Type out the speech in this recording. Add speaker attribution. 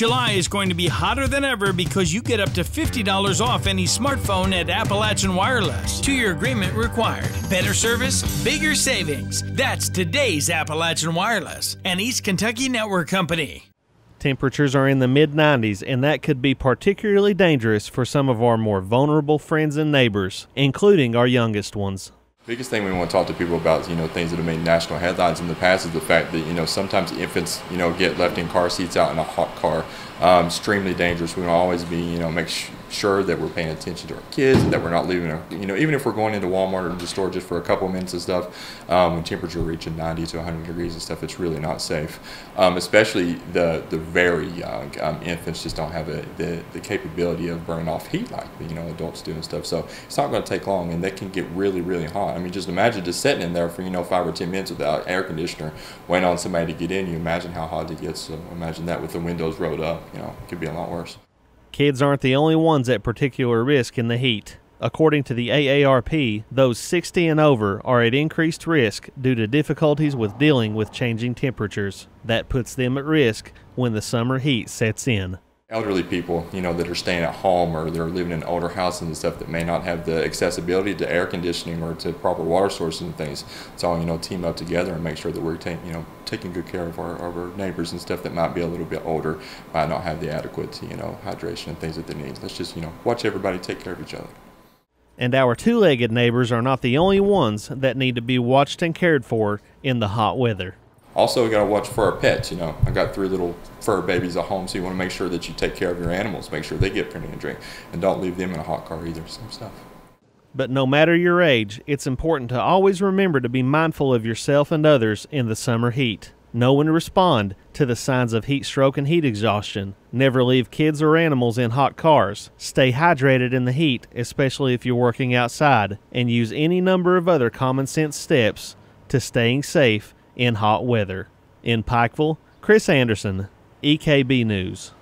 Speaker 1: July is going to be hotter than ever because you get up to $50 off any smartphone at Appalachian Wireless. Two year agreement required. Better service, bigger savings. That's today's Appalachian Wireless, an East Kentucky network company.
Speaker 2: Temperatures are in the mid 90s, and that could be particularly dangerous for some of our more vulnerable friends and neighbors, including our youngest ones.
Speaker 3: Biggest thing we want to talk to people about, you know, things that have made national headlines in the past is the fact that, you know, sometimes infants, you know, get left in car seats out in a hot car. Um, extremely dangerous. We want to always be, you know, make sure that we're paying attention to our kids that we're not leaving, our, you know, even if we're going into Walmart or the store just for a couple minutes and stuff, um, when temperature reaching 90 to 100 degrees and stuff, it's really not safe. Um, especially the the very young um, infants just don't have a, the, the capability of burning off heat like, you know, adults do and stuff. So it's not going to take long and they can get really, really hot. I mean, just imagine just sitting in there for, you know, five or 10 minutes without air conditioner, waiting on somebody to get in. You imagine how hot it gets. So imagine that with the windows rolled up you know, it could be a lot worse.
Speaker 2: Kids aren't the only ones at particular risk in the heat. According to the AARP, those 60 and over are at increased risk due to difficulties with dealing with changing temperatures. That puts them at risk when the summer heat sets in
Speaker 3: elderly people, you know, that are staying at home or they're living in older houses and stuff that may not have the accessibility to air conditioning or to proper water sources and things. It's all, you know, team up together and make sure that we're taking, you know, taking good care of our, of our neighbors and stuff that might be a little bit older, might not have the adequate, you know, hydration and things that they need. Let's just, you know, watch everybody take care of each other.
Speaker 2: And our two legged neighbors are not the only ones that need to be watched and cared for in the hot weather.
Speaker 3: Also, we got to watch for our pets. You know, I got three little fur babies at home, so you want to make sure that you take care of your animals, make sure they get plenty of drink, and don't leave them in a hot car either. Some stuff.
Speaker 2: But no matter your age, it's important to always remember to be mindful of yourself and others in the summer heat. Know when to respond to the signs of heat stroke and heat exhaustion. Never leave kids or animals in hot cars. Stay hydrated in the heat, especially if you're working outside, and use any number of other common sense steps to staying safe in hot weather. In Pikeville, Chris Anderson, EKB News.